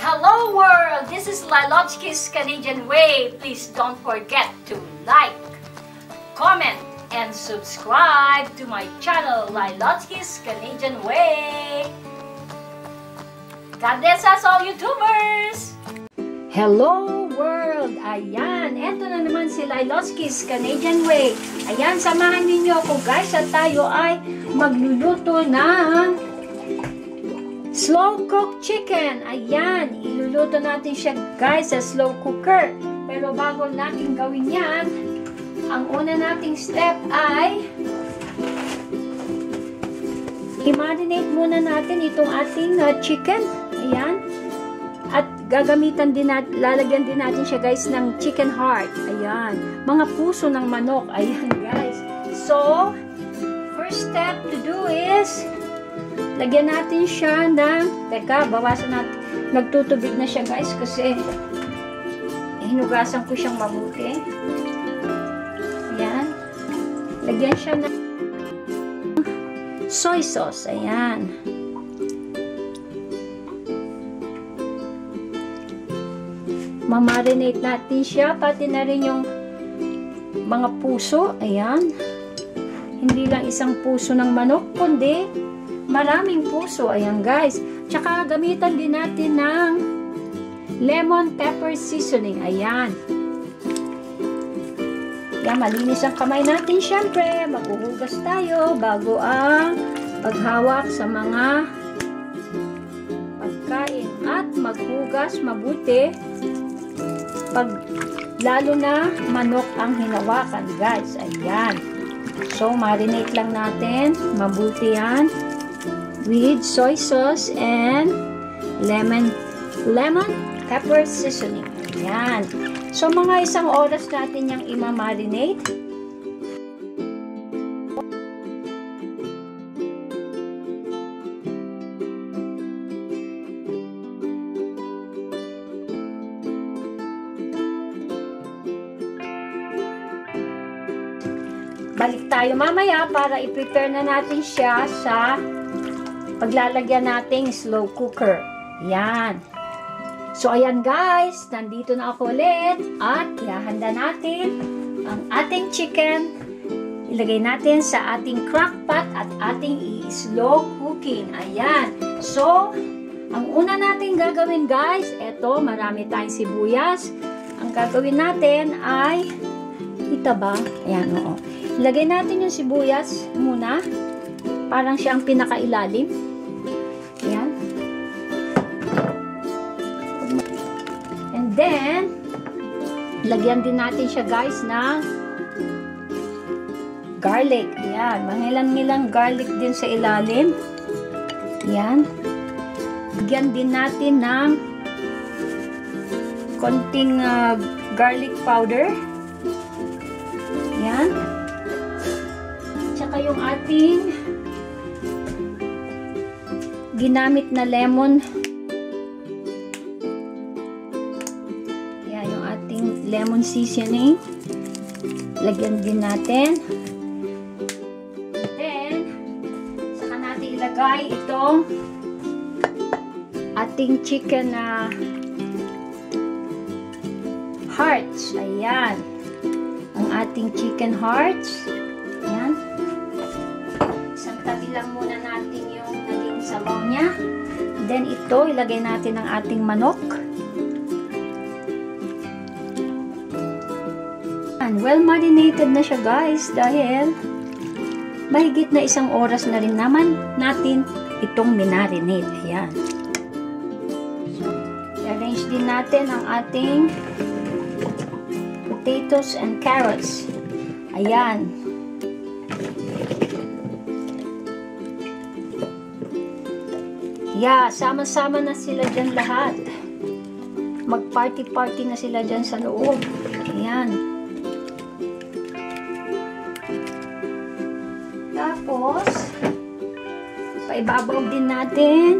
Hello world! This is Lilochki's Canadian Way. Please don't forget to like, comment, and subscribe to my channel, Lilochki's Canadian Way. God bless us all YouTubers! Hello world! Ayan, eto na naman si Lilochki's Canadian Way. Ayan, samahan ninyo ako guys at tayo ay magluluto ng Slow cooked chicken. Ayan, iluluto natin siya guys sa slow cooker. Pero bago natin gawin yan, ang una nating step ay i-marinate muna natin itong ating uh, chicken. Ayan. At gagamitan din natin, lalagyan din natin siya guys ng chicken heart. Ayan. Mga puso ng manok. Ayan guys. So, first step to do is Lagyan natin siya ng, teka, bawasan natin. Nagtutubig na siya guys kasi hinugasan ko siyang mabuti. Ayan. Lagyan siya ng soy sauce. Ayan. Mamarinate natin siya, pati na rin yung mga puso. Ayan. Hindi lang isang puso ng manok, kundi maraming puso. Ayan guys. Tsaka gamitan din natin ng lemon pepper seasoning. Ayan. Yan, malinis ang kamay natin syempre. Maghuhugas tayo bago ang paghawak sa mga pagkain. At maghugas mabuti pag lalo na manok ang hinawakan guys. Ayan. So, marinate lang natin. Mabuti yan with soy sauce and lemon lemon pepper seasoning. Yan. So, mga isang oras natin yung ima-marinate. Balik tayo mamaya para i-prepare na natin siya sa paglalagyan nating slow cooker. Yan. So, ayan guys, nandito na ako ulit at ihahanda natin ang ating chicken. Ilagay natin sa ating crock pot at ating i-slow cooking. Ayan. So, ang una natin gagawin guys, eto, marami tayong sibuyas. Ang gagawin natin ay itaba. Ayan, oo. Ilagay natin yung sibuyas muna. Parang siyang pinakailalim. Lagyan din natin siya guys ng garlic. Ayan, mangilan-ngilang garlic din sa ilalim. Ayan. Lagyan din natin ng konting uh, garlic powder. Ayan. Tsaka yung ating ginamit na lemon lemon seasoning. Lagyan din natin. Then, saka natin ilagay itong ating chicken na hearts. Ayan. Ang ating chicken hearts. Ayan. Isang tabi lang muna natin yung naging sabaw niya. Then, ito, ilagay natin ang ating manok. Ayan, well marinated na siya guys dahil mahigit na isang oras na rin naman natin itong minarinate. Ayan. So, arrange din natin ang ating potatoes and carrots. Ayan. Yeah, sama-sama na sila dyan lahat. Mag-party-party na sila dyan sa loob. Ayan. ibabaw din natin.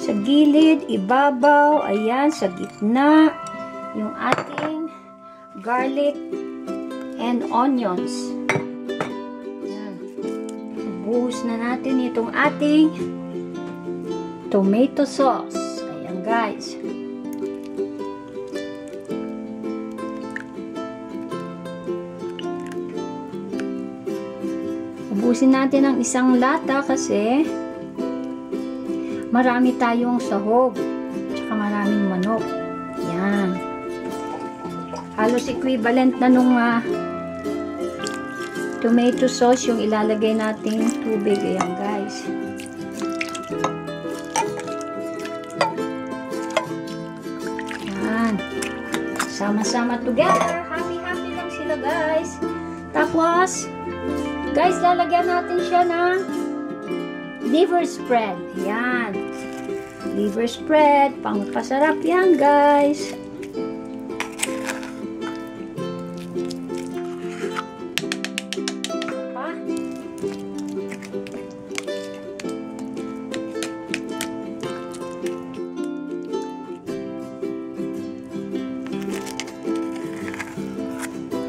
Sa gilid, ibabaw, ayan, sa gitna, yung ating garlic and onions. Ayan. Buhos na natin itong ating tomato sauce. Ayan, guys. Ubusin natin ang isang lata kasi marami tayong sahog. Tsaka maraming manok. Yan. Halos equivalent na nung uh, tomato sauce yung ilalagay nating tubig. Ayan guys. Yan. Sama-sama together. Happy-happy lang sila guys. Tapos, guys, lalagyan natin siya ng liver spread. Yan. Liver spread. Pangpasarap yan guys. Pa.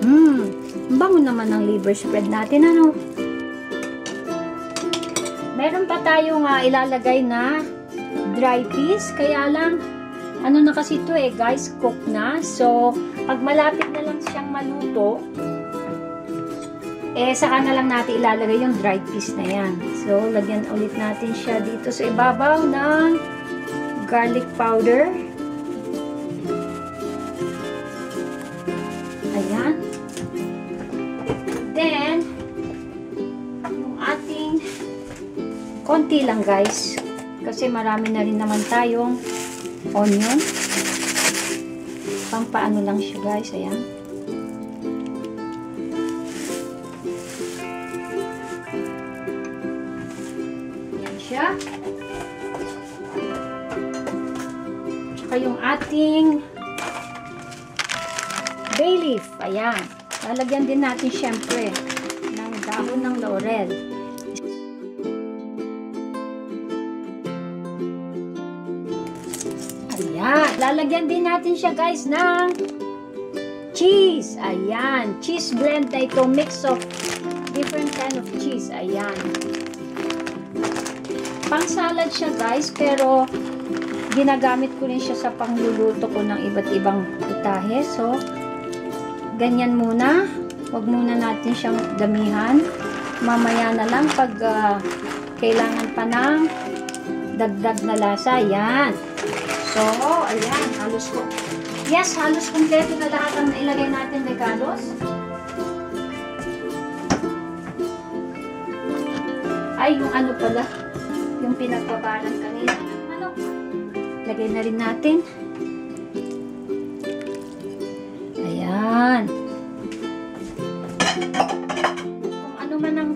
Hmm, ang bango naman ng liver spread natin, ano? Tayong uh, ilalagay na dry peas, kaya lang, ano na kasi ito eh, guys, cook na. So, pag malapit na lang siyang maluto, eh, saka na lang natin ilalagay yung dried peas na yan. So, lagyan ulit natin siya dito sa ibabaw ng garlic powder. Konti lang guys. Kasi marami na rin naman tayong onion. Pampaano lang siya guys. Ayan. Ayan siya. Tsaka yung ating bay leaf. Ayan. Lalagyan din natin syempre ng dahon ng laurel. Lalagyan din natin siya guys ng cheese. Ayan. Cheese blend na ito. Mix of different kind of cheese. Ayan. Pang salad siya guys. Pero ginagamit ko rin siya sa pangluluto ko ng iba't ibang putahe. So, ganyan muna. Huwag muna natin siyang damihan. Mamaya na lang pag uh, kailangan pa ng dagdag na lasa. Yan. So, ayan. Halos ko. Yes, halos kompleto na lahat ang ilagay natin regalos. Ay, yung ano pala. Yung pinagbabalan kanina. Ano? Lagay na rin natin. Ayan. Kung ano man ang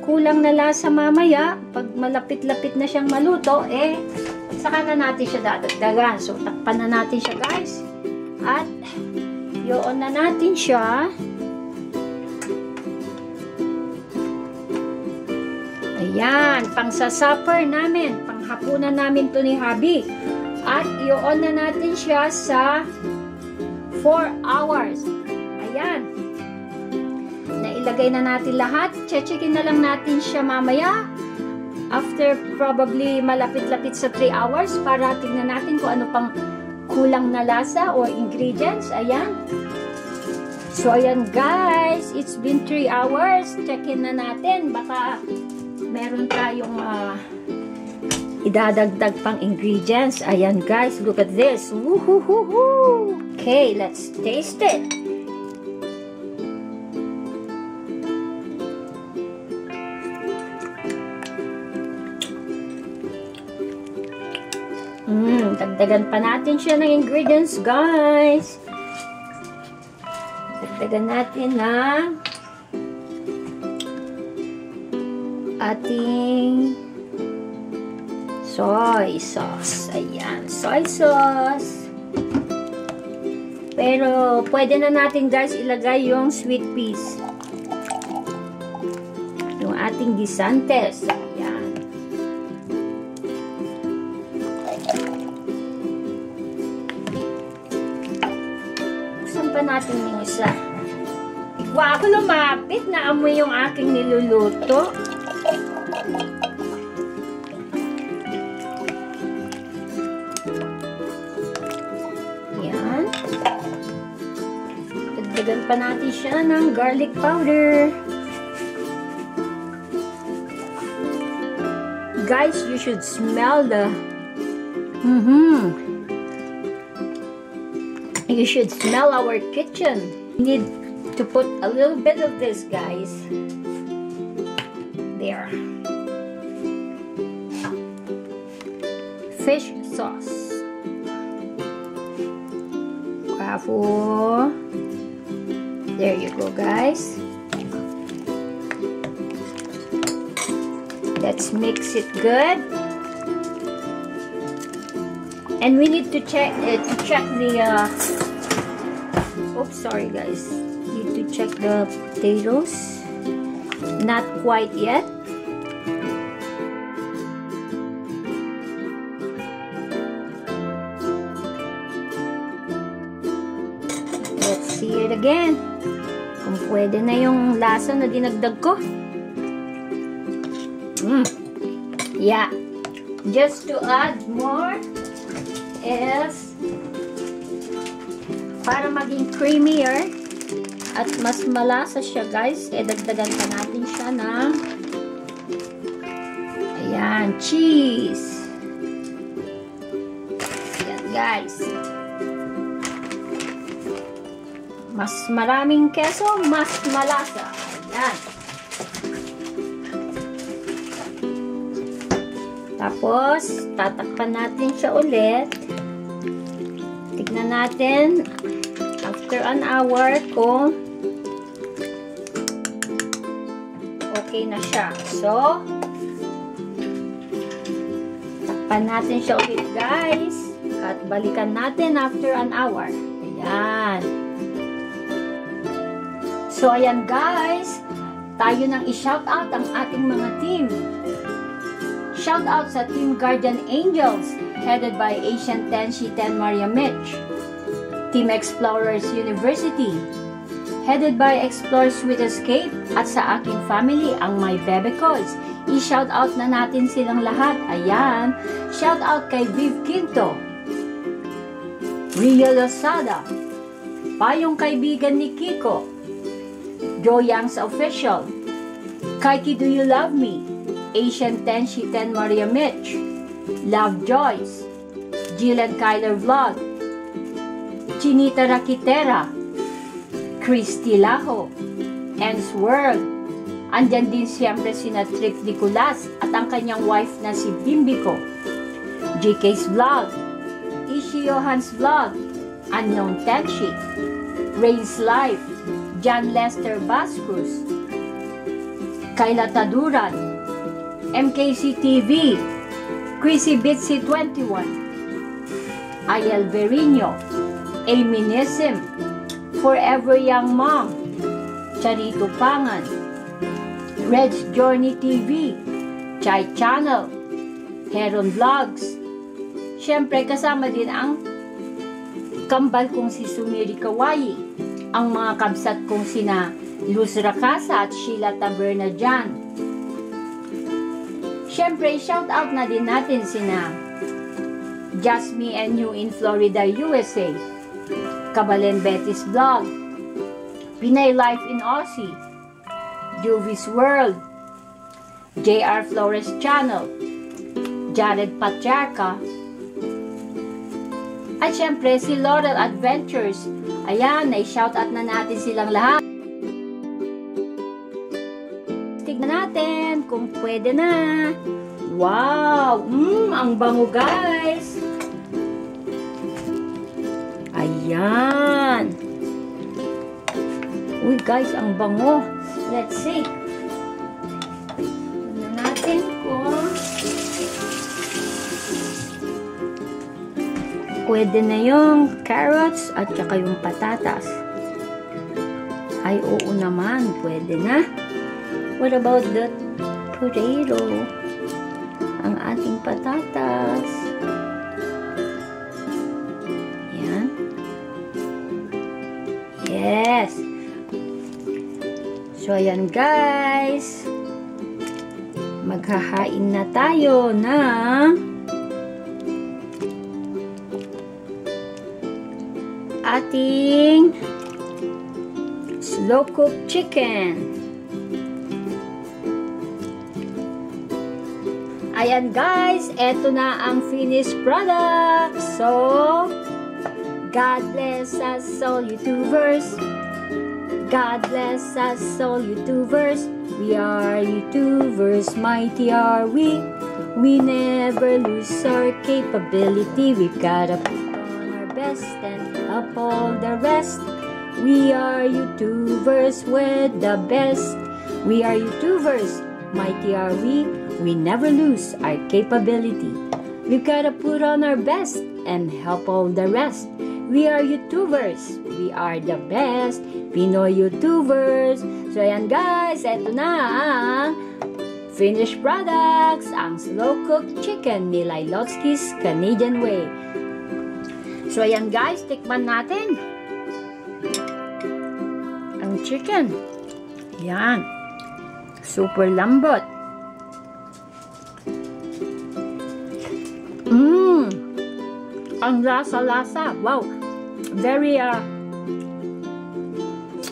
kulang na lasa mamaya, pag malapit-lapit na siyang maluto, eh, saka na natin siya dadagdagan. So, takpan na natin siya, guys. At, yun na natin siya. Ayan, pang sa supper namin, pang hapunan namin to ni Habi. At, yun na natin siya sa 4 hours. Ayan. Nailagay na natin lahat. Checkin na lang natin siya mamaya. After probably malapit-lapit sa 3 hours para tingnan natin kung ano pang kulang na lasa or ingredients. Ayan. So, ayan guys. It's been 3 hours. Check-in na natin. Baka meron tayong uh, idadagdag pang ingredients. Ayan guys. Look at this. Woohoo! Okay, let's taste it. Dagdagan pa natin siya ng ingredients, guys. Dagdagan natin ng ating soy sauce. Ayan, soy sauce. Pero, pwede na natin guys ilagay yung sweet peas. Yung ating gisantes. natin yung isa. Wow, lumapit. Naamoy yung aking niluluto. Yan. Dagdagan pa natin siya ng garlic powder. Guys, you should smell the... Mm-hmm. You should smell our kitchen. We need to put a little bit of this, guys. There. Fish sauce. Bravo. There you go, guys. Let's mix it good. And we need to check uh, to check the uh, oops sorry guys. Need to check the potatoes. Not quite yet. Let's see it again. Kung pwede na yung lasa na dinagdag ko. Mm. yeah. Just to add more is para maging creamier at mas malasa siya guys, eh dagdagan pa natin siya ng ayan, cheese. Ayan guys. Mas maraming keso, mas malasa. Ayan. Tapos, tatakpan natin siya ulit. Tignan natin after an hour kung okay na siya. So, takpan natin siya ulit guys. At balikan natin after an hour. Ayan. So, ayan guys. Tayo nang i-shout out ang ating mga team. Shout out sa Team Guardian Angels headed by Asian Tenshi Ten Maria Mitch. Team Explorers University headed by Explorers with Escape at sa aking family ang My Bebe Calls. I-shout out na natin silang lahat. Ayan. Shout out kay Viv Quinto. Ria Lozada. Payong kaibigan ni Kiko. Joe Yang's Official. Kaiki Do You Love Me? Asian Tenshi Ten Maria Mitch. Love Joyce. Jill and Kyler Vlog. Chinita Rakitera. Christy Laho. Ens World. Andyan din siyempre si Trick Nicolas at ang kanyang wife na si Bimbico. JK's Vlog. Ishi Johan's Vlog. Unknown Tenshi. Ray's Life. John Lester Bascruz. Kayla Taduran. MKC TV. Chrissy Bitsy 21. Ayel Verino. Amy Nissim. Forever Young Mom. Charito Pangan. Red's Journey TV. Chai Channel. Heron Vlogs. Siyempre kasama din ang kambal kong si Sumiri Kawaii. Ang mga kabsat kong sina Luz Racasa at Sheila Taberna dyan. Siyempre, shout out na din natin sina Me and You in Florida, USA. Kabalen Betty's Vlog. Pinay Life in Aussie. Juvis World. JR Flores Channel. Jared Patriarca. At syempre, si Laurel Adventures. Ayan, na-shout out na natin silang lahat. Tignan natin kung pwede na. Wow! Mmm, ang bango guys! Ayan! Uy guys, ang bango! Let's see. Tignan natin kung pwede na yung carrots at saka yung patatas. Ay, oo naman. Pwede na. What about the potato? So, ayan guys. Maghahain na tayo ng ating slow cooked chicken. Ayan guys, eto na ang finished product. So, God bless us all YouTubers. God bless us all YouTubers. We are YouTubers, mighty are we. We never lose our capability. We gotta put on our best and up all the rest. We are YouTubers with the best. We are YouTubers, mighty are we. We never lose our capability. We gotta put on our best and help all the rest. We are YouTubers. We are the best. Pinoy YouTubers. So ayan guys, eto na ang finished products, ang slow-cooked chicken ni Lailotsky's Canadian Way. So ayan guys, tikman natin ang chicken. Yan. Super lambot. Mmm! Ang lasa-lasa. Wow! Very, uh,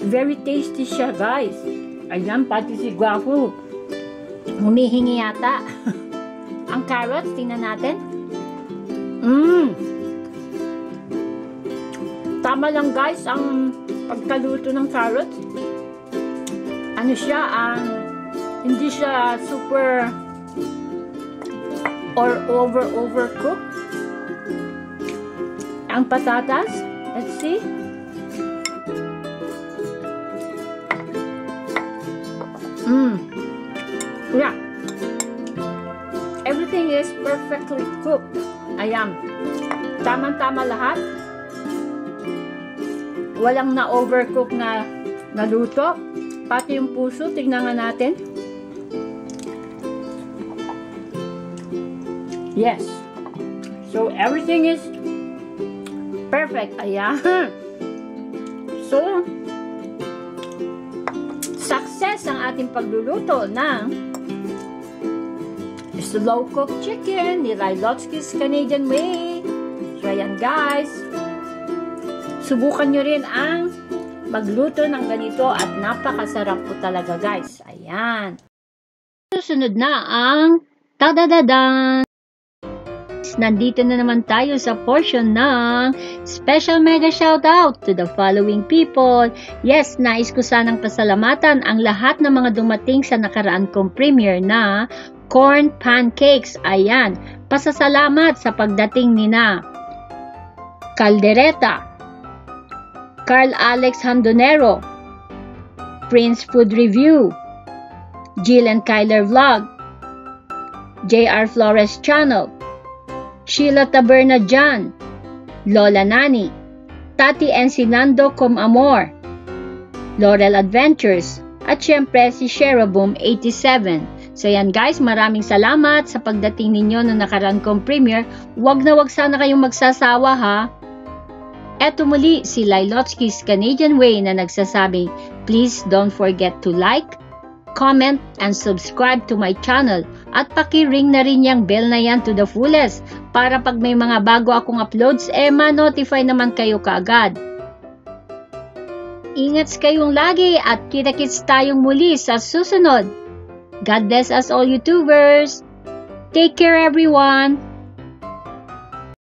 very tasty siya, guys. Ayan, pati si Guapo. Humihingi yata. ang carrots, tingnan natin. Mmm! Tama lang, guys, ang pagkaluto ng carrots. Ano siya, ang hindi siya super or over overcooked. Ang patatas, see. Mmm. Yeah. Everything is perfectly cooked. Ayan. Tamang-tama lahat. Walang na-overcook na naluto. Pati yung puso, tignan nga natin. Yes. So, everything is perfect. Ayan. So, success ang ating pagluluto ng slow-cooked chicken ni Rylotsky's Canadian Way. So, ayan guys. Subukan nyo rin ang magluto ng ganito at napakasarap po talaga guys. Ayan. Susunod na ang tadadadan. Nandito na naman tayo sa portion ng special mega shoutout to the following people. Yes, nais ko sanang pasalamatan ang lahat ng mga dumating sa nakaraan kong premiere na corn pancakes. Ayan, pasasalamat sa pagdating ni na Caldereta, Carl Alex Handonero, Prince Food Review, Jill and Kyler Vlog, JR Flores Channel, Sheila Taberna Jan, Lola Nani, Tati Ensinando Com Amor, Laurel Adventures, at syempre si Sheraboom 87. So yan guys, maraming salamat sa pagdating ninyo na nakaraan kong premiere. Huwag na wag sana kayong magsasawa ha. Eto muli si Lailotsky's Canadian Way na nagsasabing, please don't forget to like, comment, and subscribe to my channel at paki-ring na rin yung bell na yan to the fullest para pag may mga bago akong uploads, eh ma-notify naman kayo kaagad. Ingat kayong lagi at kita-kits tayong muli sa susunod. God bless us all YouTubers. Take care everyone.